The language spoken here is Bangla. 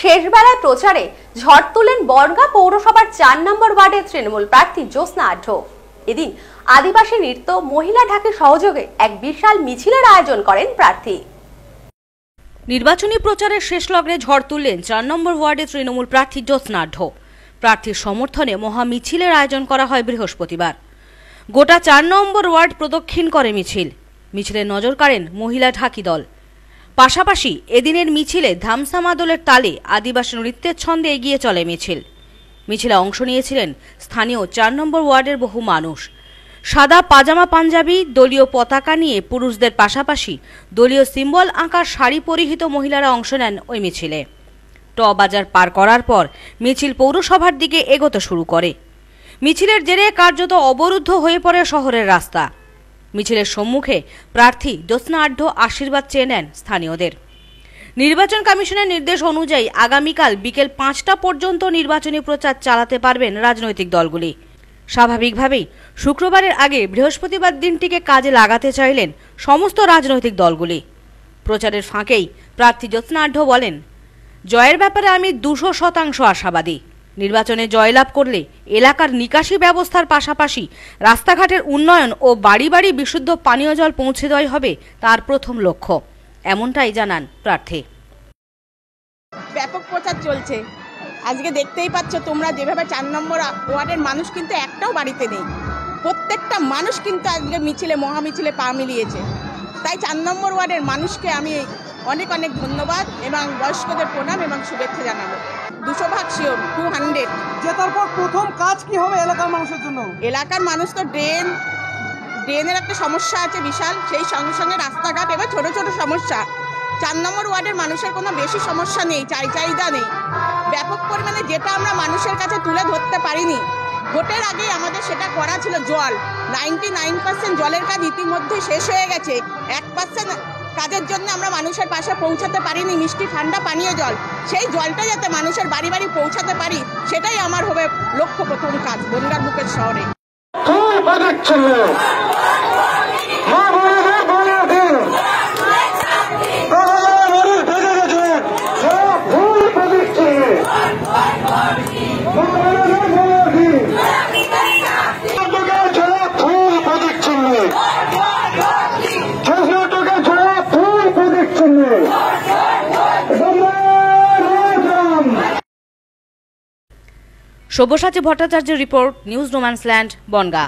শেষবেলায় প্রচারে ঝড় তুলেন বর্গা পৌরসভার চার নম্বর ওয়ার্ডের তৃণমূল প্রার্থী জ্যোৎস্না আঢ্য। এদিন আদিবাসী নৃত্য মহিলা ঢাকের সহযোগে এক বিশাল মিছিলের আয়োজন করেন প্রার্থী। নির্বাচনী প্রচারের শেষ লগ্নে ঝড় তুললেন চার নম্বর ওয়ার্ডে তৃণমূল প্রার্থী জ্যোৎস্নাঢ্য প্রার্থীর সমর্থনে মহা মিছিলের আয়োজন করা হয় বৃহস্পতিবার। গোটা চার নম্বর ওয়ার্ড প্রদক্ষিণ করে মিছিল। মিছিলে নজর কাড়েন মহিলা ঢাকি দল। পাশাপাশি এদিনের মিছিলে ধামসা মাদলের তালে আদিবাসী নৃত্যের ছন্দে এগিয়ে চলে মিছিল। মিছিলে অংশ নিয়েছিলেন স্থানীয় চার নম্বর ওয়ার্ডের বহু মানুষ। সাদা পাজামা পাঞ্জাবি, দলীয় পতাকা নিয়ে পুরুষদের পাশাপাশি দলীয় সিম্বল আঁকার শাড়ি পরিহিত মহিলারা অংশ নেন ওই মিছিলে। ট বাজার পার করার পর মিছিল পৌরসভার দিকে এগোতে শুরু করে। মিছিলের জেরে কার্যত অবরুদ্ধ হয়ে পড়ে শহরের রাস্তা। মিছিলের সম্মুখে প্রার্থী জ্যোৎস্না আঢ্য আশীর্বাদ চেয়ে নেন স্থানীয়দের। নির্বাচন কমিশনের নির্দেশ অনুযায়ী আগামীকাল বিকেল পাঁচটা পর্যন্ত নির্বাচনী প্রচার চালাতে পারবেন রাজনৈতিক দলগুলি। স্বাভাবিকভাবেই শুক্রবারের আগে বৃহস্পতিবার দিনটিকে কাজে লাগাতে চাইলেন সমস্ত রাজনৈতিক দলগুলি। প্রচারের ফাঁকেই প্রার্থী জ্যোৎস্না আঢ্য বলেন, জয়ের ব্যাপারে আমি দুশো শতাংশ আশাবাদী। নির্বাচনে জয়লাভ করলে এলাকার নিকাশি ব্যবস্থার পাশাপাশি রাস্তাঘাটের উন্নয়ন ও বাড়ি বাড়ি বিশুদ্ধ পানীয় জল পৌঁছে দেওয়াই হবে তার প্রথম লক্ষ্য। এমনটাই জানান প্রার্থী। ব্যাপক প্রচার চলছে। আজকে দেখতেই পাচ্ছ তোমরা যেভাবে চার নম্বর ওয়ার্ডের মানুষ কিন্তু একটাও বাড়িতে নেই। প্রত্যেকটা মানুষ কিন্তু আজকে মিছিলে, মহামিছিলে পা মিলিয়েছে। তাই চার নম্বর ওয়ার্ডের মানুষকে আমি অনেক অনেক ধন্যবাদ এবং বয়স্কদের প্রণাম এবং শুভেচ্ছা জানাব। দুশো ভাগ শিওর টু হান্ড্রেড জেতার পর প্রথম কাজ কি হবে এলাকার মানুষের জন্য? এলাকার মানুষ তো ড্রেন ড্রেনের একটা সমস্যা আছে বিশাল সেই সঙ্গে সঙ্গে রাস্তাঘাট এবার ছোট ছোট সমস্যা। চার নম্বর ওয়ার্ডের মানুষের কোনো বেশি সমস্যা নেই চাই চাহিদা নেই। ব্যাপক পরিমাণে যেটা আমরা মানুষের কাছে তুলে ধরতে পারিনি ভোটের আগে আমাদের সেটা করা ছিল জল। নাইনটি নাইন পার্সেন্ট জলের কাজ ইতিমধ্যে শেষ হয়ে গেছে। এক পার্সেন্ট কাজের জন্য আমরা মানুষের পাশে পৌঁছাতে পারিনি, মিষ্টি ঠান্ডা পানীয় জল। সেই জলটা যাতে মানুষের বাড়ি বাড়ি পৌঁছাতে পারি, সেটাই আমার হবে লক্ষ্য প্রথম কাজ বনগার বুকের শহরে। সব্যসাচী ভট্টাচার্যের রিপোর্ট নিউজ রোম্যান্সল্যান্ড বনগা।